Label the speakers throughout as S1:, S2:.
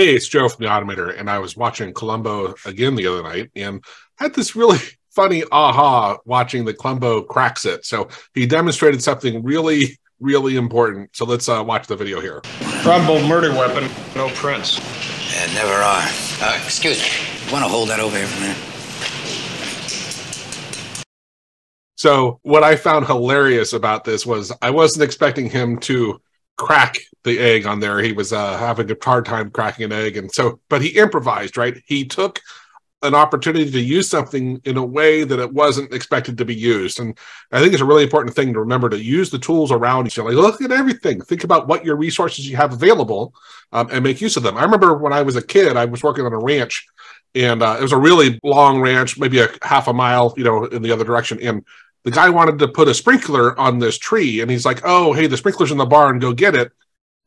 S1: Hey, it's Joe from the Automator, and I was watching Columbo again the other night and had this really funny aha watching the Columbo cracks it. So he demonstrated something really, really important. So let's uh, watch the video here.
S2: Probable murder weapon, no prints.
S3: Yeah, never are. Uh, excuse me. You want to hold that over here for a minute?
S1: So what I found hilarious about this was I wasn't expecting him to crack the egg on there. He was uh, having a hard time cracking an egg, and so but he improvised. Right, he took an opportunity to use something in a way that it wasn't expected to be used. And I think it's a really important thing to remember to use the tools around you. Like, look at everything. Think about what your resources you have available um, and make use of them. I remember when I was a kid, I was working on a ranch and uh, it was a really long ranch, maybe a half a mile, you know, in the other direction. And the guy wanted to put a sprinkler on this tree and he's like, oh, hey, the sprinkler's in the barn, go get it.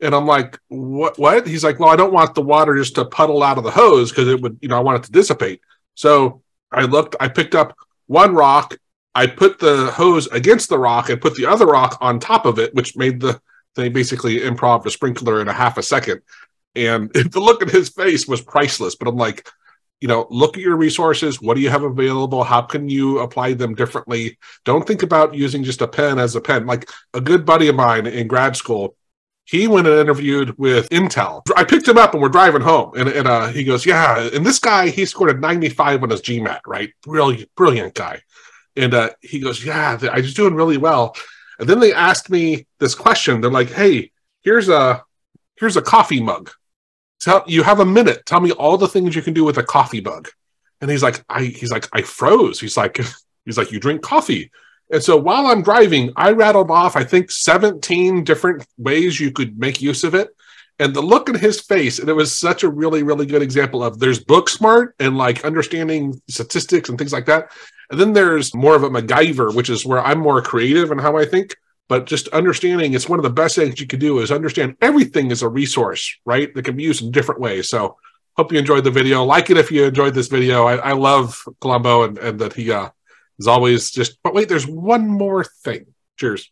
S1: And I'm like, what? What? He's like, well, I don't want the water just to puddle out of the hose because it would, you know, I want it to dissipate. So I looked, I picked up one rock, I put the hose against the rock and put the other rock on top of it, which made the thing basically improv a sprinkler in a half a second. And the look at his face was priceless. But I'm like, you know, look at your resources. What do you have available? How can you apply them differently? Don't think about using just a pen as a pen. Like a good buddy of mine in grad school, he went and interviewed with Intel. I picked him up and we're driving home, and, and uh, he goes, "Yeah." And this guy, he scored a 95 on his GMAT, right? Brilliant, brilliant guy. And uh, he goes, "Yeah, I was doing really well." And then they asked me this question. They're like, "Hey, here's a here's a coffee mug. Tell you have a minute. Tell me all the things you can do with a coffee bug. And he's like, "I," he's like, "I froze." He's like, "He's like, you drink coffee." And so while I'm driving, I rattled off, I think, 17 different ways you could make use of it. And the look in his face, and it was such a really, really good example of there's book smart and like understanding statistics and things like that. And then there's more of a MacGyver, which is where I'm more creative in how I think. But just understanding it's one of the best things you can do is understand everything is a resource, right? That can be used in different ways. So hope you enjoyed the video. Like it if you enjoyed this video. I, I love Columbo and, and that he uh, is always just, but wait, there's one more thing. Cheers.